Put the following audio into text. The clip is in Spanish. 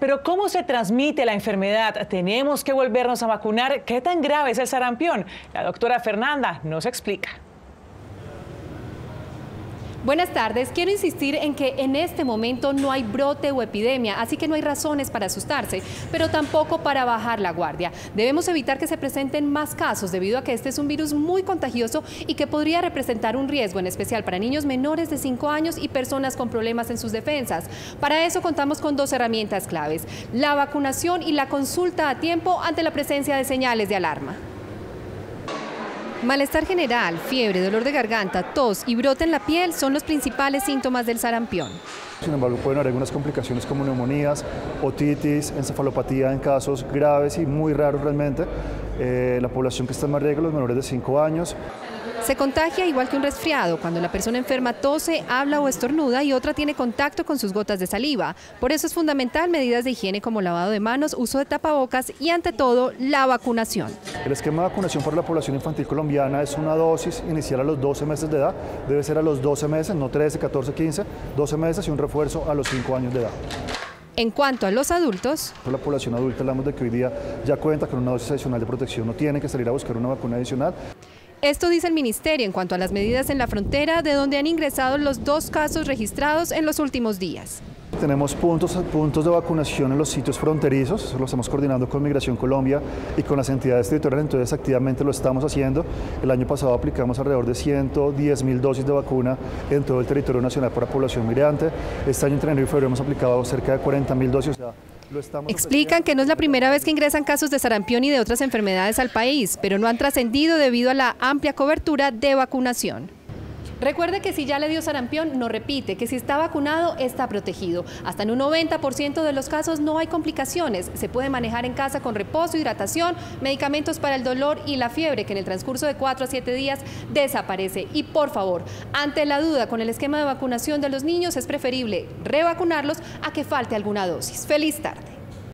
Pero ¿cómo se transmite la enfermedad? ¿Tenemos que volvernos a vacunar? ¿Qué tan grave es el sarampión? La doctora Fernanda nos explica. Buenas tardes. Quiero insistir en que en este momento no hay brote o epidemia, así que no hay razones para asustarse, pero tampoco para bajar la guardia. Debemos evitar que se presenten más casos debido a que este es un virus muy contagioso y que podría representar un riesgo, en especial para niños menores de 5 años y personas con problemas en sus defensas. Para eso contamos con dos herramientas claves, la vacunación y la consulta a tiempo ante la presencia de señales de alarma. Malestar general, fiebre, dolor de garganta, tos y brote en la piel son los principales síntomas del sarampión. Sin embargo, pueden haber algunas complicaciones como neumonías, otitis, encefalopatía en casos graves y muy raros realmente. Eh, la población que está en más riesgo, los menores de 5 años. Se contagia igual que un resfriado, cuando la persona enferma tose, habla o estornuda y otra tiene contacto con sus gotas de saliva. Por eso es fundamental medidas de higiene como lavado de manos, uso de tapabocas y ante todo la vacunación. El esquema de vacunación para la población infantil colombiana es una dosis inicial a los 12 meses de edad, debe ser a los 12 meses, no 13, 14, 15, 12 meses y un refuerzo a los 5 años de edad. En cuanto a los adultos... La población adulta hablamos de que hoy día ya cuenta con una dosis adicional de protección, no tiene que salir a buscar una vacuna adicional. Esto dice el Ministerio en cuanto a las medidas en la frontera, de donde han ingresado los dos casos registrados en los últimos días. Tenemos puntos, puntos de vacunación en los sitios fronterizos, eso lo estamos coordinando con Migración Colombia y con las entidades territoriales, entonces activamente lo estamos haciendo. El año pasado aplicamos alrededor de 110 mil dosis de vacuna en todo el territorio nacional para población migrante. Este año entre enero y febrero hemos aplicado cerca de 40 mil dosis. Explican que no es la primera vez que ingresan casos de sarampión y de otras enfermedades al país, pero no han trascendido debido a la amplia cobertura de vacunación. Recuerde que si ya le dio sarampión, no repite, que si está vacunado, está protegido. Hasta en un 90% de los casos no hay complicaciones. Se puede manejar en casa con reposo, hidratación, medicamentos para el dolor y la fiebre, que en el transcurso de 4 a 7 días desaparece. Y por favor, ante la duda con el esquema de vacunación de los niños, es preferible revacunarlos a que falte alguna dosis. Feliz tarde.